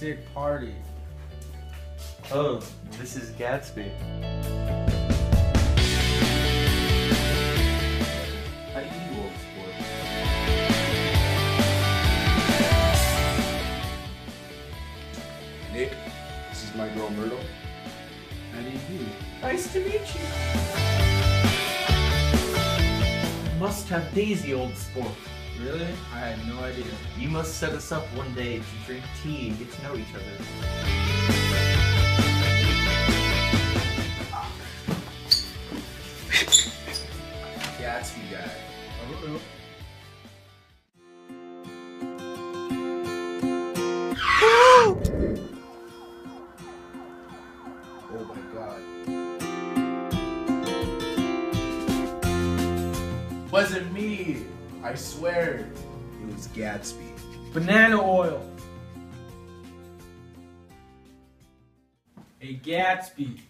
sick party. Oh, this is Gatsby. How do you old sport? Nick, this is my girl Myrtle. How do you do? Nice to meet you. Must have Daisy, old sport. Really? I had no idea. You must set us up one day to drink tea and get to know each other. Gatsby guy. Oh, Oh my god. Wasn't me. I swear. It was Gatsby. Banana oil. A Gatsby.